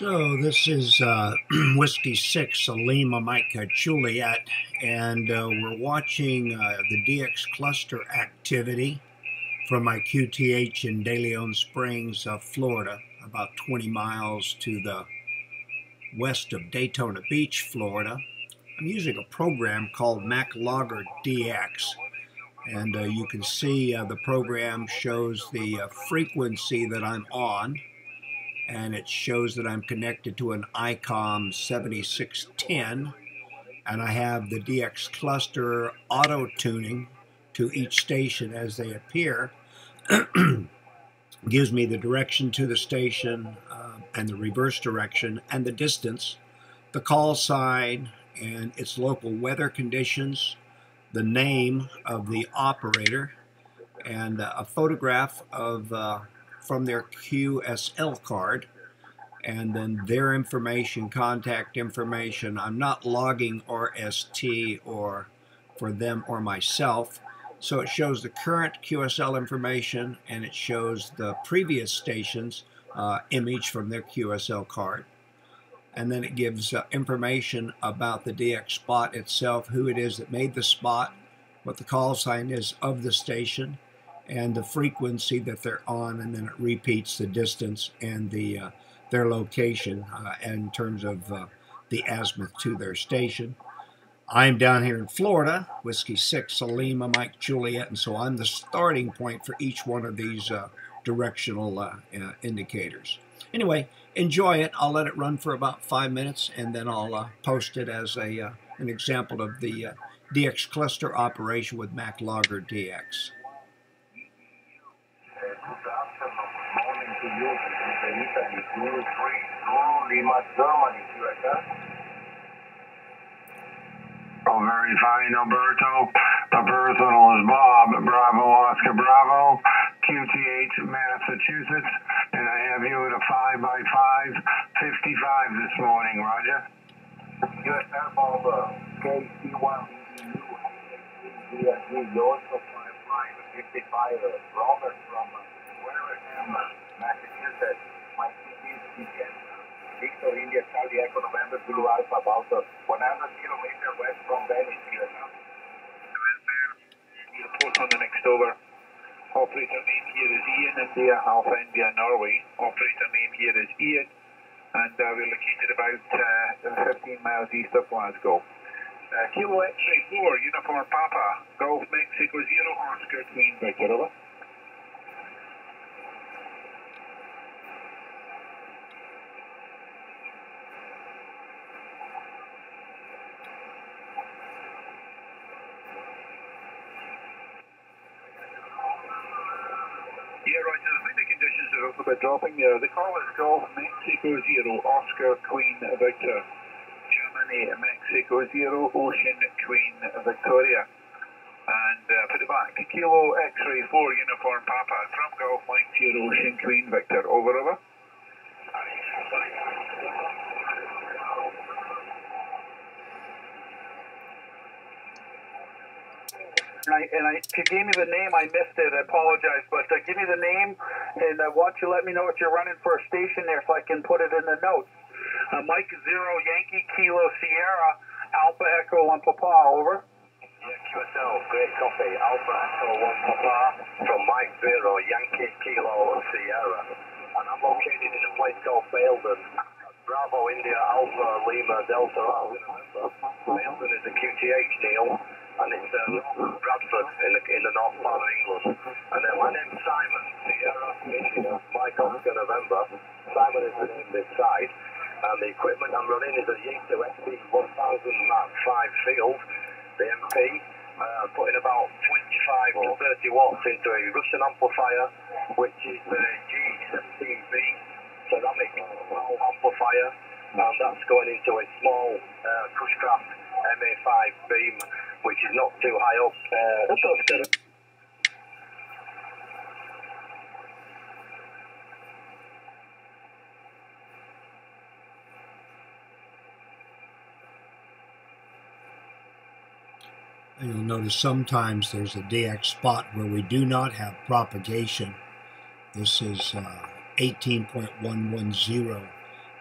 So this is uh, Whiskey 6, Lima Mike Juliet, and uh, we're watching uh, the DX cluster activity from my QTH in De Leon Springs, uh, Florida, about 20 miles to the west of Daytona Beach, Florida. I'm using a program called MacLogger DX, and uh, you can see uh, the program shows the frequency that I'm on and it shows that I'm connected to an ICOM 7610 and I have the DX cluster auto tuning to each station as they appear. Gives me the direction to the station uh, and the reverse direction and the distance the call sign and its local weather conditions the name of the operator and uh, a photograph of uh, from their QSL card and then their information, contact information. I'm not logging RST or for them or myself. So it shows the current QSL information and it shows the previous station's uh, image from their QSL card. And then it gives uh, information about the DX spot itself, who it is that made the spot, what the call sign is of the station, and the frequency that they're on, and then it repeats the distance and the uh, their location uh, in terms of uh, the azimuth to their station. I'm down here in Florida, Whiskey 6, Lima, Mike Juliet, and so I'm the starting point for each one of these uh, directional uh, uh, indicators. Anyway, enjoy it. I'll let it run for about five minutes, and then I'll post it as a an example of the DX cluster operation with MacLogger DX. Lima, Germany, USA. Oh, very fine, Alberto. The personal is Bob, Bravo, Oscar, Bravo, QTH, Massachusetts, and I have you at a 5 by 5 55 this morning, Roger. US Bob, uh, KC1 BDU, you also flying 55, Robert from uh, Wareham, Massachusetts. My CT is Victor India Charlie Echo November Zulu Alpha about 100 kilometers west from Venice. Report on the next over. Operator name here is Ian India Alpha India Norway. Operator name here is Ian and uh, we're located about uh, 15 miles east of Glasgow. Uh, Kilo X-ray 4, Uniform Papa, Gulf Mexico 0, Oscar Queen Victor, over. Yeah, right. So the winter bit dropping there. The call is Golf Mexico Zero, Oscar Queen Victor. Germany, Mexico Zero, Ocean Queen Victoria. And uh, put it back. Kilo X-ray 4, Uniform Papa, from Golf Mike Zero, Ocean Queen Victor. Over, over. And, I, and I, if you gave me the name, I missed it. I apologize, but uh, give me the name, and I want you to let me know what you're running for a station there, so I can put it in the notes. Uh, Mike Zero Yankee Kilo Sierra Alpha Echo One Papa. Over. Yeah, QSL, great copy. Alpha Echo One Papa from Mike Zero Yankee Kilo Sierra, and I'm located in a place called Baildon. Bravo India Alpha Lima Delta. Baildon is a QTH deal and it's um, Bradford in the, in the north part of England. And then my name's Simon, Sierra, India, Mike Oscar November. Simon is the name this side. And the equipment I'm running is a Yaesu SP 1000 Mark 5 field, the MP. Uh, putting about 25 to 30 watts into a Russian amplifier, which is the G17B ceramic valve amplifier, and that's going into a small uh, Cushcraft MA5 beam which is not too high up. Uh, that's good. You'll notice sometimes there's a DX spot where we do not have propagation. This is uh, 18.110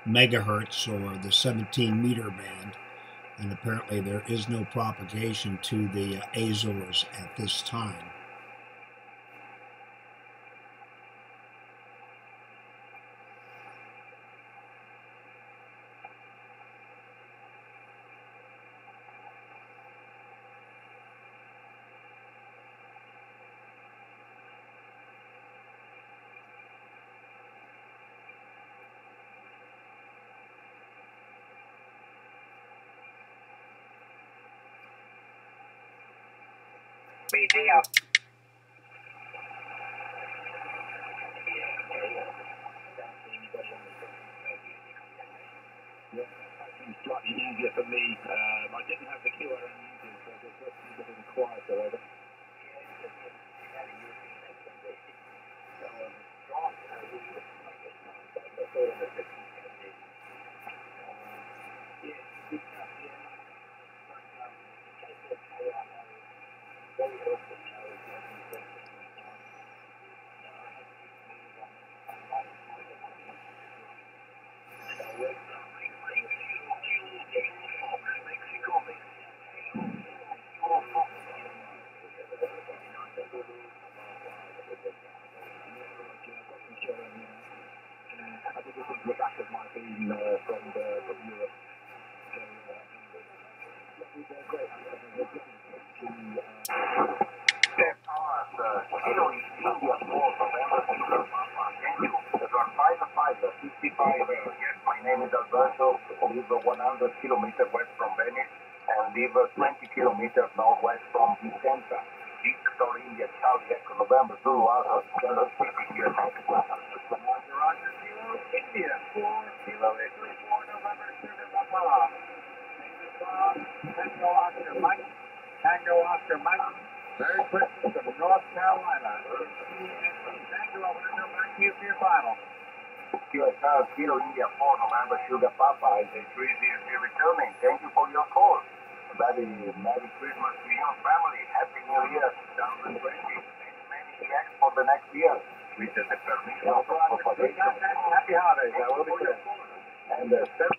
megahertz or the 17 meter band. And apparently, there is no propagation to the uh, Azores at this time. Up. slightly easier for me. Um, I didn't have the QRM music, so I just listened to it quieter over. I think this is the back of my beam uh, from the, from Europe. So, uh, anyway, they're great. I mean, they're good to, uh, Yes, my name is Alberto. I live 100 kilometers west from Venice and live 20 kilometers northwest from Vicenza. Victor India Charlie Echo November Zulu Alpha Kilo here. Roger, Roger, Kilo India 4 Kilo Italy 4 November Sugar Papa. Tango Oscar Mike. Tango Oscar Mike. Merry Christmas from North Carolina. Tango, want to back you for your final. QSR Kilo India 4 November Sugar Papa is a 3 here returning. Thank you for your call. Very Merry Christmas to your family. Happy New Year 2020. Many, many years for the next year. With the permission of propagation. Happy holidays. I will be good. And uh,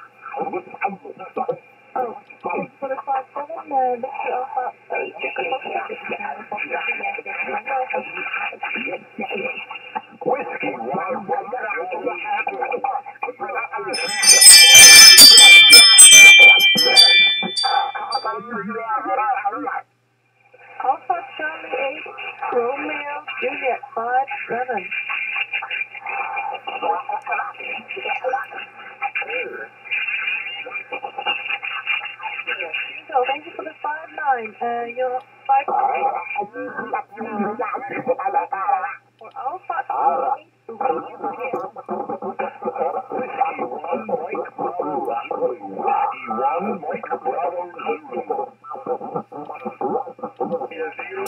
Nine. Uh, your five for Alpha Charlie eight, Romeo Juliet. No problem. You're uh, day to you. Name is Ken. My name is Ken Kilo Echo November. And uh, the QPA is Birmingham, about 8 kilometers southwest of the city of Birmingham,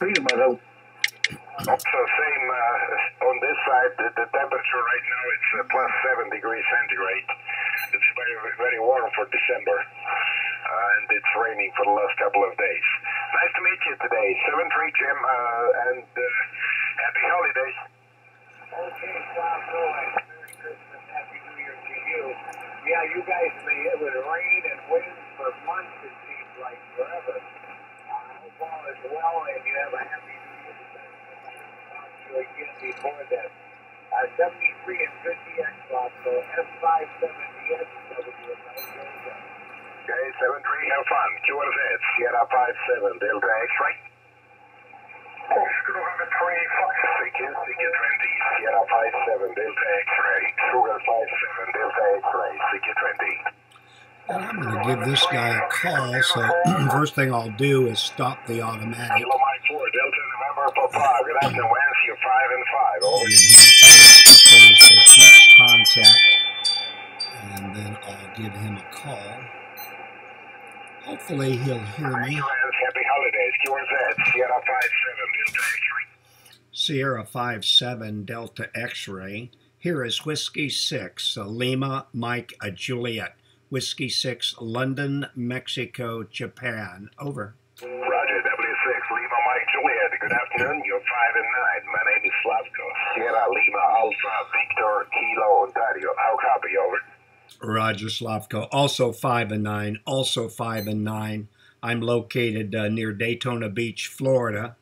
Freedom, I hope. Also, same uh, on this side. The, the temperature right now it's uh, plus seven degrees centigrade. It's very very warm for December, uh, and it's raining for the last couple of days. Nice to meet you today, seven three Jim, uh, and uh, happy holidays. Okay, Tom Roy. Merry Christmas, Happy New Year to you. Yeah, you guys may it would rain and wind for months. It seems like forever. I hope all is well and you have a happy New Year. Talk to you again before that. Uh, 73 and 50 X box, so S570 SW. Okay, 73, have fun. QRZ, Sierra 57, Delta X-ray. Oscar November 3, Seeking, Seeking 20, Sierra 57, Delta X-ray, Sugar 57, Delta X-ray, Seeking 20. And I'm going to give this guy a call. So first thing I'll do is stop the automatic. Kilo Mike Delta November Papa. Good afternoon, Wednesday, 5 and 5. Over. Give him a finish this next contact, and then I'll give him a call. Hopefully he'll hear me. Happy holidays. QRZ, Sierra 57, Delta X-ray. Sierra 57 Delta X-ray. Here is Whiskey 6, uh, Lima Mike a Juliet. Whiskey 6, London, Mexico, Japan. Over. Roger, W6, Lima Mike Juliet. Good afternoon. You're 5 and 9. My name is Slavko. Sierra Lima Alpha Victor Kilo Ontario. How copy? Over. Roger Slavko, also 5 and 9, also 5 and 9. I'm located uh, near Daytona Beach, Florida,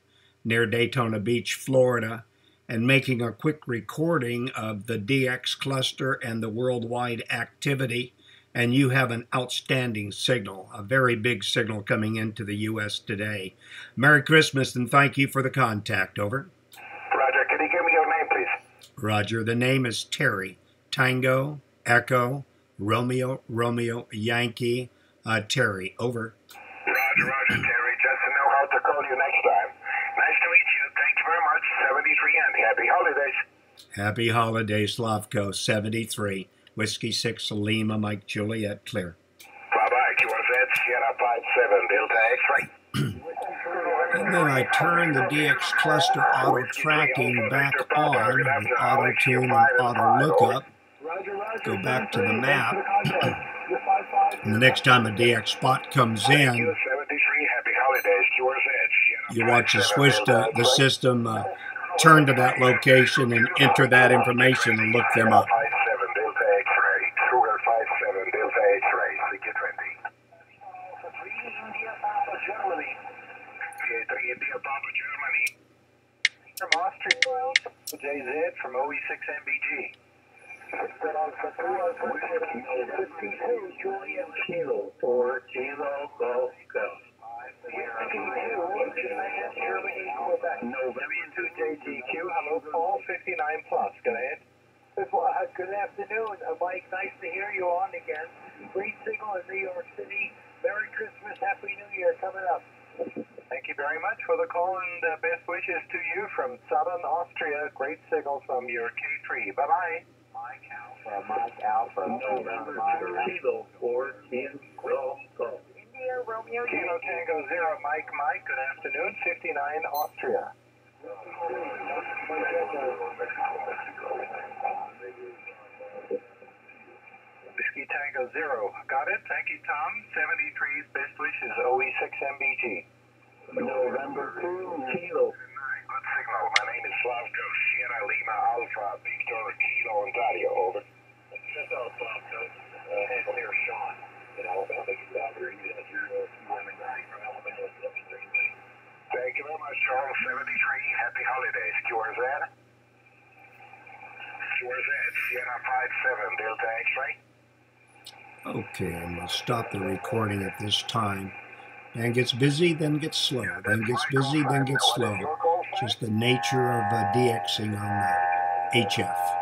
near Daytona Beach, Florida, and making a quick recording of the DX cluster and the worldwide activity. And you have an outstanding signal, a very big signal coming into the U.S. today. Merry Christmas and thank you for the contact. Over. Roger, can you give me your name, please? Roger, the name is Terry. Tango, Echo, Romeo, Romeo, Yankee, uh, Terry. Over. Roger, Roger, Terry. Just to know how to call you next time. Nice to meet you. Thank you very much. 73 and happy holidays. Happy holidays, Slavko, 73. Whiskey 6, Lima, Mike Juliet, clear. Bye-bye. QRZ, Sierra 57, Delta X-ray. And then I turn the DX cluster auto tracking back on, the auto tune and auto lookup. Go back to the map. And the next time a DX spot comes in, you. 73, happy holidays. QRZ, Sierra you watch the switch to the system uh, turn to that location and enter that information and look them up. 57 Delta X-ray. Sugar 57 Delta X-ray. Seeking 20. 3 India Papa Germany. 3 India Papa Germany. From Austria, JZ from OE6MBG. Julian Kilo for Kilo Golf Go. W2JTQ, hello Paul, 59 plus, go ahead. Good afternoon, uh, Mike. Nice to hear you on again. Great signal in New York City. Merry Christmas, Happy New Year coming up. Thank you very much for the call and uh, best wishes to you from Southern Austria. Great signal from your K3. Bye-bye. Mike Alpha, Mike Alpha, November Kilo for Kilo Golf. India, Romeo, Kilo Tango Zero, Mike Mike, good afternoon, 59 Austria. Whiskey Tango Zero, got it, thank you Tom. 73's best wishes, OE6MBG. November 2 Kilo. Good signal. My name is Slavko, Sierra Lima Alpha, Victor Kilo Ontario. Over. That's all, Slavko. Uh, and clear Sean. In Alabama, get out here. You got your uh, 219 from Alabama. Thank you very much, Charles. 73. Happy holidays. QRZ. QRZ, Sierra 57, Delta X-ray. Okay, I'm going to stop the recording at this time. Then gets busy, then gets slow. Then gets busy, then gets slow. Just the nature of uh, DXing on the HF.